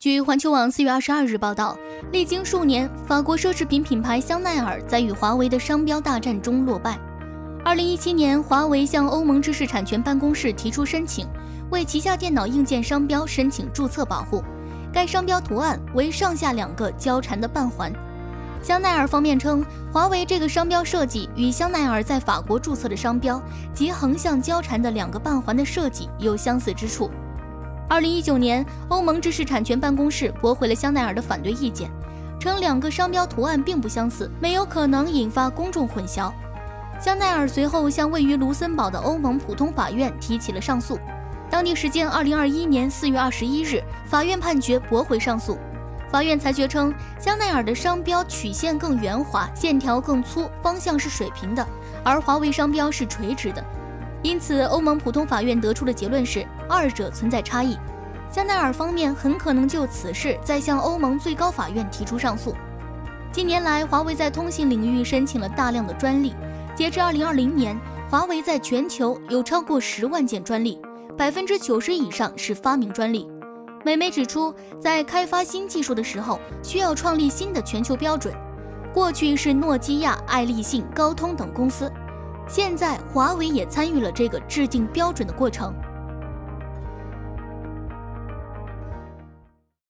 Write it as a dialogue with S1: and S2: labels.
S1: 据环球网四月二十二日报道，历经数年，法国奢侈品品牌香奈儿在与华为的商标大战中落败。二零一七年，华为向欧盟知识产权办公室提出申请，为旗下电脑硬件商标申请注册保护。该商标图案为上下两个交缠的半环。香奈儿方面称，华为这个商标设计与香奈儿在法国注册的商标及横向交缠的两个半环的设计有相似之处。二零一九年，欧盟知识产权办公室驳回了香奈儿的反对意见，称两个商标图案并不相似，没有可能引发公众混淆。香奈儿随后向位于卢森堡的欧盟普通法院提起了上诉。当地时间二零二一年四月二十一日，法院判决驳回上诉。法院裁决称，香奈儿的商标曲线更圆滑，线条更粗，方向是水平的，而华为商标是垂直的。因此，欧盟普通法院得出的结论是，二者存在差异。香奈儿方面很可能就此事再向欧盟最高法院提出上诉。近年来，华为在通信领域申请了大量的专利。截至二零二零年，华为在全球有超过十万件专利，百分之九十以上是发明专利。美媒指出，在开发新技术的时候，需要创立新的全球标准。过去是诺基亚、爱立信、高通等公司。现在，华为也参与了这个制定标准的过程。